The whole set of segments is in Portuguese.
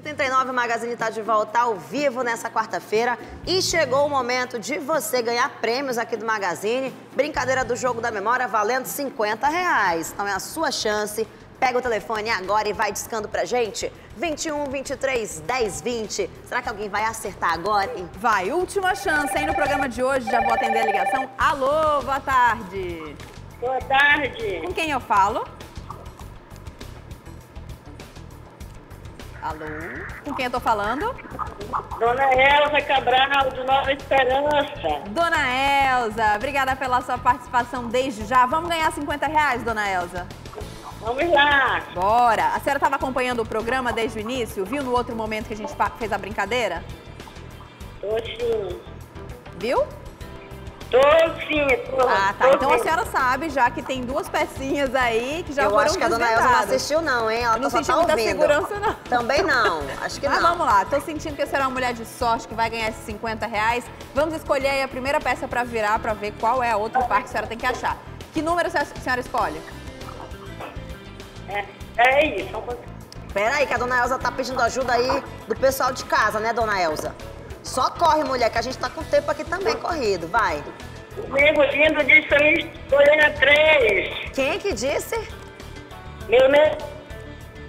39 Magazine está de volta ao vivo nessa quarta-feira e chegou o momento de você ganhar prêmios aqui do Magazine. Brincadeira do jogo da memória valendo 50 reais. Então é a sua chance. Pega o telefone agora e vai discando pra gente. 21, 23, 10, 20. Será que alguém vai acertar agora, hein? Vai, última chance, hein? No programa de hoje já vou atender a ligação. Alô, boa tarde. Boa tarde. Com quem eu falo? Alô? Com quem eu tô falando? Dona Elza Cabral, do Nova Esperança. Dona Elza, obrigada pela sua participação desde já. Vamos ganhar 50 reais, Dona Elza? Vamos lá. Bora! A senhora estava acompanhando o programa desde o início? Viu no outro momento que a gente fez a brincadeira? Tô sim. Viu? Tô sim, tô. Ah, tá. tô Então a sim. senhora sabe já que tem duas pecinhas aí que já Eu foram acho que a dona Elza não assistiu não, hein? Ela Eu não só senti tá muita ouvindo. segurança, não. Também não. Acho que Mas não. vamos lá, tô sentindo que a senhora é uma mulher de sorte que vai ganhar esses 50 reais. Vamos escolher aí a primeira peça pra virar pra ver qual é a outra parte que a senhora tem que achar. Que número a senhora escolhe? É, é isso. só um pouquinho. Pera aí, que a dona Elza tá pedindo ajuda aí do pessoal de casa, né, dona Elza? Só corre, mulher, que a gente tá com o tempo aqui também corrido. Vai. Amigo lindo disse pra mim escolher a três. Quem que disse? Meu neto.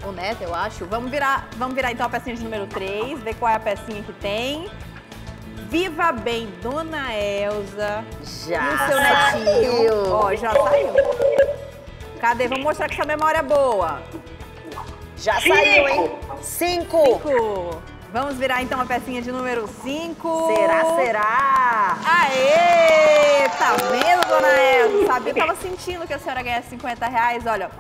O Neto, eu acho. Vamos virar, vamos virar então a pecinha de número 3, ver qual é a pecinha que tem. Viva bem, Dona Elza. Já e o seu netinho. Ó, já saiu. Cadê? Vamos mostrar que sua memória é boa. Já Cinco. saiu, hein? Cinco. Cinco. Vamos virar então a pecinha de número 5. Será, será? Aê! Tá vendo, dona Elza? Sabia, tava sentindo que a senhora ganha 50 reais. Olha,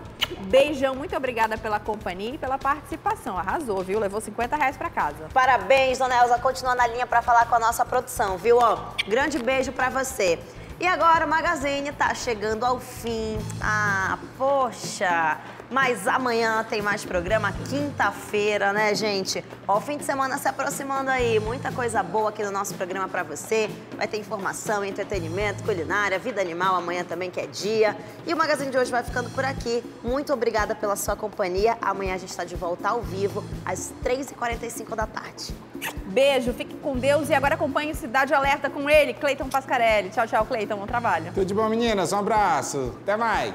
beijão, muito obrigada pela companhia e pela participação. Arrasou, viu? Levou 50 reais pra casa. Parabéns, dona Elza. Continua na linha pra falar com a nossa produção, viu? Ó, grande beijo pra você. E agora o Magazine tá chegando ao fim. Ah, poxa! Mas amanhã tem mais programa, quinta-feira, né, gente? Ó, o fim de semana se aproximando aí. Muita coisa boa aqui no nosso programa pra você. Vai ter informação, entretenimento, culinária, vida animal amanhã também, que é dia. E o Magazine de hoje vai ficando por aqui. Muito obrigada pela sua companhia. Amanhã a gente tá de volta ao vivo, às 3h45 da tarde. Beijo, fique com Deus e agora acompanhe Cidade Alerta com ele, Cleiton Pascarelli. Tchau, tchau, Cleiton. Bom trabalho. Tudo de bom, meninas? Um abraço. Até mais.